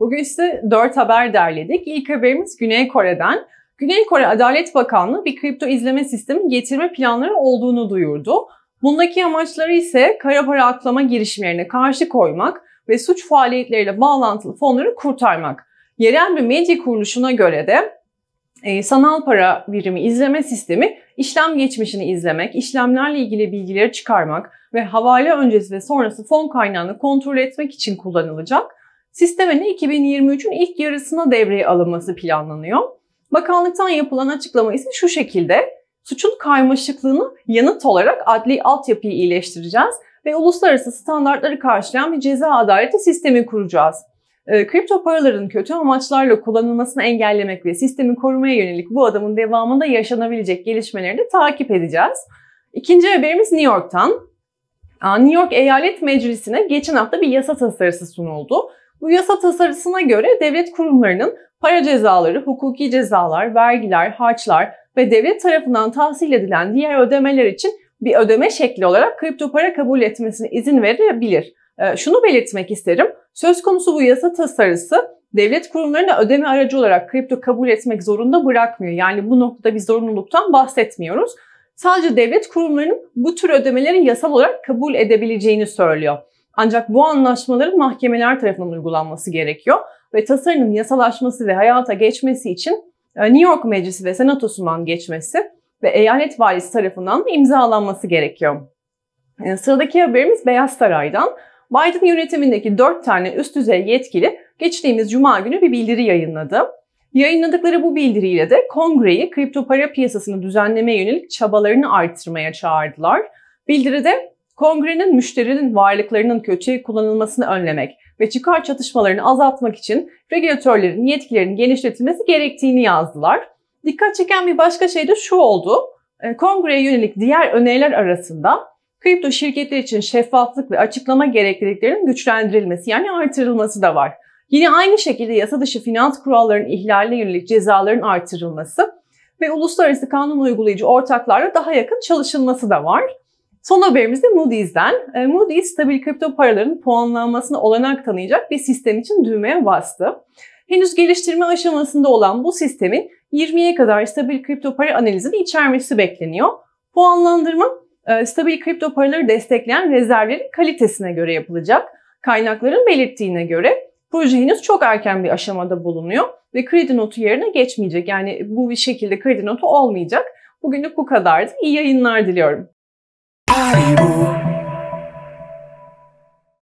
Bugün size 4 haber derledik. İlk haberimiz Güney Kore'den. Güney Kore Adalet Bakanlığı bir kripto izleme sistemi getirme planları olduğunu duyurdu. Bundaki amaçları ise kara para aklama girişimlerine karşı koymak ve suç faaliyetleriyle bağlantılı fonları kurtarmak. Yerel bir medya kuruluşuna göre de e, sanal para birimi izleme sistemi işlem geçmişini izlemek, işlemlerle ilgili bilgileri çıkarmak ve havale öncesi ve sonrası fon kaynağını kontrol etmek için kullanılacak. Sistemin 2023'ün ilk yarısına devreye alınması planlanıyor. Bakanlıktan yapılan açıklama ise şu şekilde. Suçun karmaşıklığını yanıt olarak adli altyapıyı iyileştireceğiz ve uluslararası standartları karşılayan bir ceza adaleti sistemi kuracağız. E, kripto paraların kötü amaçlarla kullanılmasını engellemek ve sistemi korumaya yönelik bu adımın devamında yaşanabilecek gelişmeleri de takip edeceğiz. İkinci haberimiz New York'tan. New York Eyalet Meclisi'ne geçen hafta bir yasa tasarısı sunuldu. Bu yasa tasarısına göre devlet kurumlarının para cezaları, hukuki cezalar, vergiler, harçlar ve devlet tarafından tahsil edilen diğer ödemeler için bir ödeme şekli olarak kripto para kabul etmesine izin verebilir. Ee, şunu belirtmek isterim. Söz konusu bu yasa tasarısı devlet kurumlarına ödeme aracı olarak kripto kabul etmek zorunda bırakmıyor. Yani bu noktada bir zorunluluktan bahsetmiyoruz. Sadece devlet kurumlarının bu tür ödemeleri yasal olarak kabul edebileceğini söylüyor. Ancak bu anlaşmaların mahkemeler tarafından uygulanması gerekiyor ve tasarının yasalaşması ve hayata geçmesi için e, New York Meclisi ve Senatosu'ndan geçmesi ve eyalet valisi tarafından imzalanması gerekiyor. E, sıradaki haberimiz Beyaz Saray'dan. Biden yönetimindeki 4 tane üst düzey yetkili geçtiğimiz cuma günü bir bildiri yayınladı. Yayınladıkları bu bildiriyle de kongreyi kripto para piyasasını düzenlemeye yönelik çabalarını arttırmaya çağırdılar. Bildiride kongrenin müşterinin varlıklarının kötüye kullanılmasını önlemek ve çıkar çatışmalarını azaltmak için regülatörlerin yetkilerinin genişletilmesi gerektiğini yazdılar. Dikkat çeken bir başka şey de şu oldu. E, kongreye yönelik diğer öneriler arasında kripto şirketler için şeffaflık ve açıklama gerekliliklerinin güçlendirilmesi yani artırılması da var. Yine aynı şekilde yasa dışı finans kurallarının ihlaline yönelik cezaların artırılması ve uluslararası kanun uygulayıcı ortaklarla daha yakın çalışılması da var. Son haberimiz de Moody's'den. E, Moody's stabil kripto paraların puanlanmasına olanak tanıyacak bir sistem için düğmeye bastı. Henüz geliştirme aşamasında olan bu sistemin 20'ye kadar stabil kripto para analizini içermesi bekleniyor. Puanlandırma e, stabil kripto paraları destekleyen rezervlerin kalitesine göre yapılacak. Kaynakların belirttiğine göre proje henüz çok erken bir aşamada bulunuyor ve kredi notu yerine geçmeyecek. Yani bu bir şekilde kredi notu olmayacak. Bugünlük bu kadardı. İyi yayınlar diliyorum. 礼物